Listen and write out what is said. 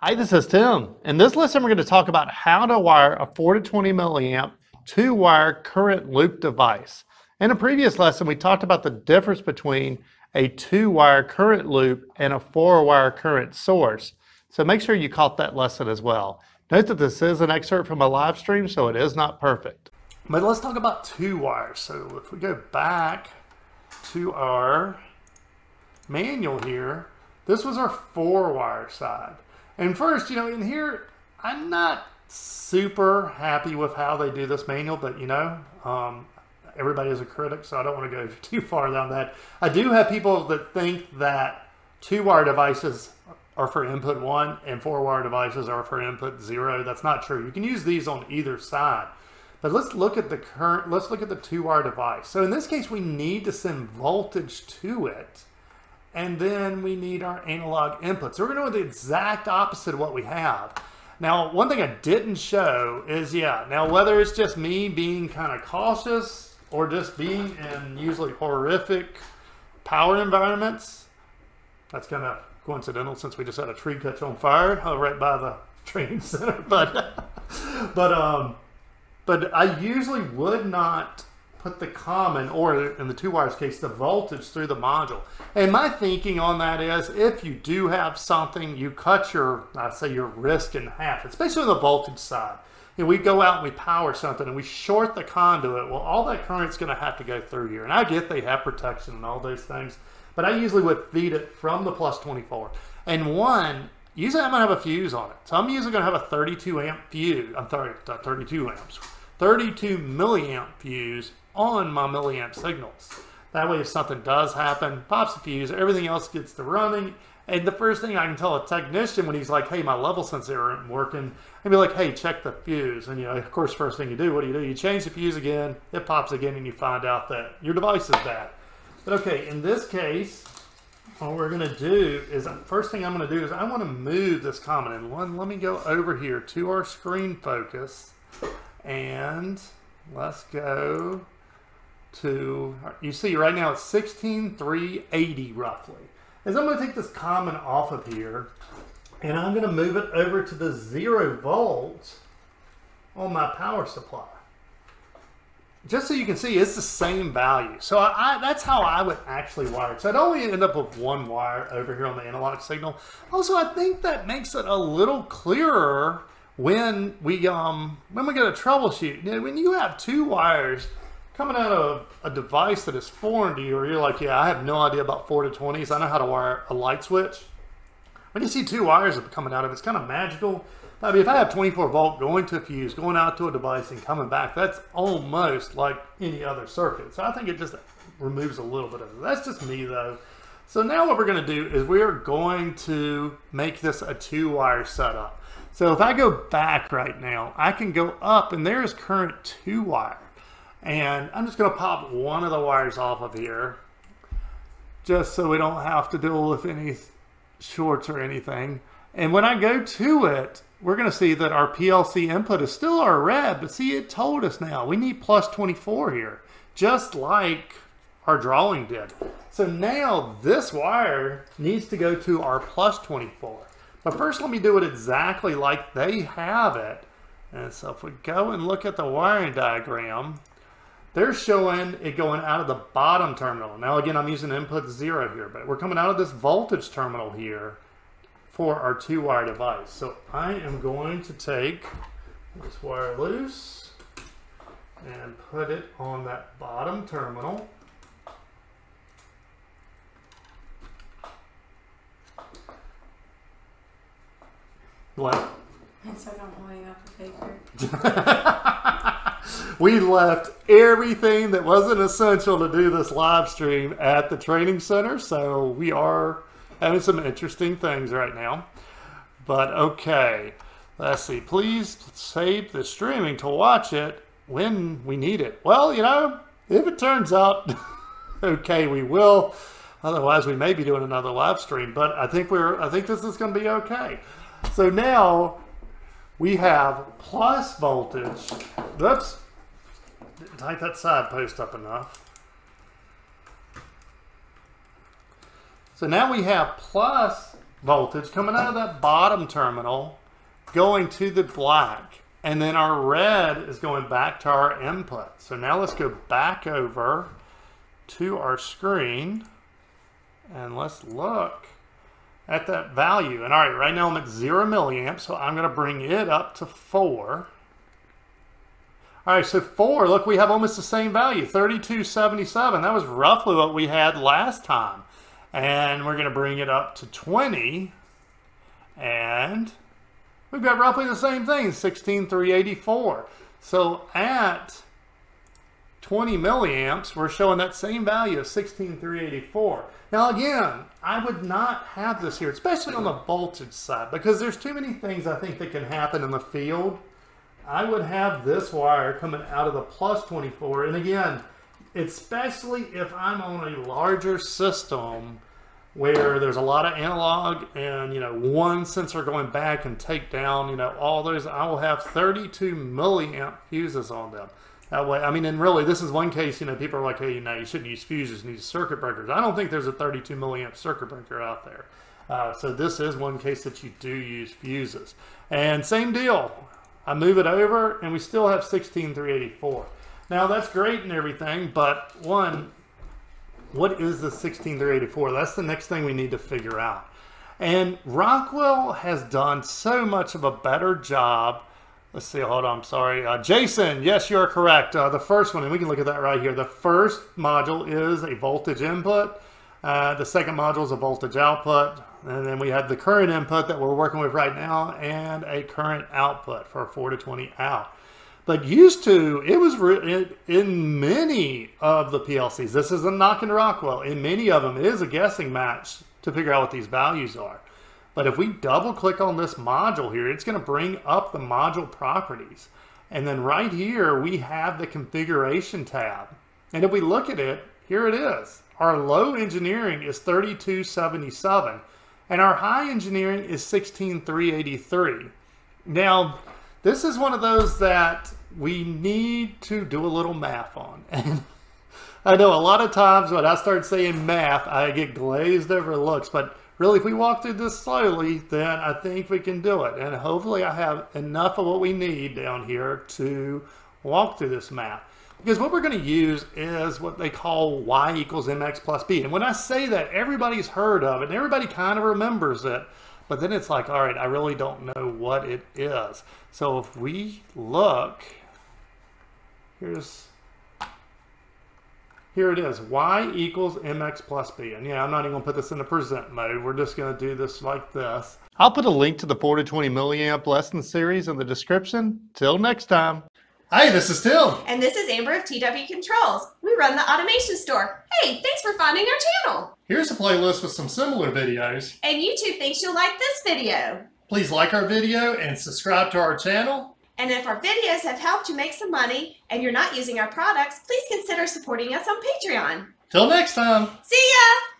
Hi, this is Tim. In this lesson, we're going to talk about how to wire a 4 to 20 milliamp two-wire current loop device. In a previous lesson, we talked about the difference between a two-wire current loop and a four-wire current source. So make sure you caught that lesson as well. Note that this is an excerpt from a live stream, so it is not perfect. But let's talk about two wires. So if we go back to our manual here, this was our four wire side. And first, you know, in here, I'm not super happy with how they do this manual, but you know, um, everybody is a critic, so I don't want to go too far down that. I do have people that think that two wire devices are for input one and four wire devices are for input zero. That's not true. You can use these on either side. But let's look at the current, let's look at the two wire device. So in this case, we need to send voltage to it and then we need our analog input. So we're going to do the exact opposite of what we have. Now, one thing I didn't show is, yeah, now whether it's just me being kind of cautious or just being in usually horrific power environments, that's kind of coincidental since we just had a tree catch on fire uh, right by the training center. But, but, um, but I usually would not put the common, or in the two wires case, the voltage through the module. And my thinking on that is if you do have something, you cut your, I say your risk in half, especially on the voltage side. And we go out and we power something and we short the conduit, well, all that current's going to have to go through here. And I get they have protection and all those things, but I usually would feed it from the plus 24. And one, usually I'm to have a fuse on it. So I'm usually going to have a 32 amp fuse. I'm sorry, 32 amps. 32 milliamp fuse on my milliamp signals. That way if something does happen, pops the fuse, everything else gets to running. And the first thing I can tell a technician when he's like, hey, my level sensor isn't working, I'd be like, hey, check the fuse. And, you know, of course, first thing you do, what do you do? You change the fuse again, it pops again, and you find out that your device is bad. But okay, in this case, what we're to do is, first thing I'm to do is I want to move this common. And one, let me go over here to our screen focus. And let's go to, you see right now it's 16,380 roughly. Is I'm going to take this common off of here and I'm going to move it over to the zero volts on my power supply. Just so you can see, it's the same value. So I, I, that's how I would actually wire it. So I'd only end up with one wire over here on the analog signal. Also, I think that makes it a little clearer when we um when we get a troubleshoot. You know, when you have two wires coming out of a device that is foreign to you, or you're like, yeah, I have no idea about 4 to 20s. I know how to wire a light switch. When you see two wires coming out of it, it's kind of magical. I mean, if I have 24 volt going to a fuse, going out to a device and coming back, that's almost like any other circuit. So I think it just removes a little bit of it. That's just me though. So now what we're going to do is we are going to make this a two wire setup. So if I go back right now, I can go up and there is current two wire. And I'm just going to pop one of the wires off of here just so we don't have to deal with any shorts or anything. And when I go to it, we're going to see that our PLC input is still our red, but see, it told us now we need plus 24 here, just like our drawing did. So now this wire needs to go to our plus 24. But first, let me do it exactly like they have it. And so if we go and look at the wiring diagram, they're showing it going out of the bottom terminal. Now again, I'm using input zero here, but we're coming out of this voltage terminal here for our two wire device. So I am going to take this wire loose and put it on that bottom terminal. What? So I don't hold up a paper. we left everything that wasn't essential to do this live stream at the training center. So we are having some interesting things right now. But okay, let's see. Please save the streaming to watch it when we need it. Well, you know, if it turns out okay, we will. Otherwise, we may be doing another live stream. But I think we're. I think this is going to be okay. So now we have plus voltage. Oops. Didn't tight that side post up enough. So now we have plus voltage coming out of that bottom terminal going to the black. And then our red is going back to our input. So now let's go back over to our screen and let's look at that value. And all right, right now I'm at zero milliamps, so I'm gonna bring it up to four. All right, so four, look, we have almost the same value, 3277. That was roughly what we had last time. And we're gonna bring it up to 20. And we've got roughly the same thing, 16384. So at 20 milliamps, we're showing that same value of 16384. Now again, I would not have this here, especially on the voltage side, because there's too many things I think that can happen in the field. I would have this wire coming out of the plus 24, and again, especially if I'm on a larger system where there's a lot of analog and you know one sensor going back and take down you know all those I will have 32 milliamp fuses on them that way I mean and really this is one case you know people are like hey you know you shouldn't use fuses you need circuit breakers I don't think there's a 32 milliamp circuit breaker out there uh, so this is one case that you do use fuses and same deal I move it over and we still have 16384 now that's great and everything but one what is the 16384? That's the next thing we need to figure out. And Rockwell has done so much of a better job. Let's see, hold on, I'm sorry. Uh, Jason, yes, you are correct. Uh, the first one, and we can look at that right here. The first module is a voltage input. Uh, the second module is a voltage output. And then we have the current input that we're working with right now and a current output for 4 to 20 out. But used to, it was in, many of the PLCs. This is a knock in Rockwell. In many of them, it is a guessing match to figure out what these values are. But if we double click on this module here, it's going to bring up the module properties. And then right here, we have the configuration tab. And if we look at it, here it is. Our low engineering is 3277 and our high engineering is 16383. Now, this is one of those that we need to do a little math on. And I know a lot of times when I start saying math, I get glazed over looks, but really if we walk through this slowly, then I think we can do it. And hopefully I have enough of what we need down here to walk through this math. Because what we're going to use is what they call y equals mx plus b. And when I say that, everybody's heard of it, and everybody kind of remembers it. But then it's like, all right, I really don't know what it is. So if we look, here's, here it is, y equals mx plus b. And yeah, I'm not even gonna put this in the present mode. We're just gonna do this like this. I'll put a link to the 4 to 20 milliamp lesson series in the description. Till next time. Hi, this is Tim. And this is Amber of TW Controls. We run the automation store. Hey, thanks for finding our channel. Here's a playlist with some similar videos. And YouTube thinks you'll like this video. Please like our video and subscribe to our channel. And if our videos have helped you make some money and you're not using our products, please consider supporting us on Patreon. Till next time. See ya!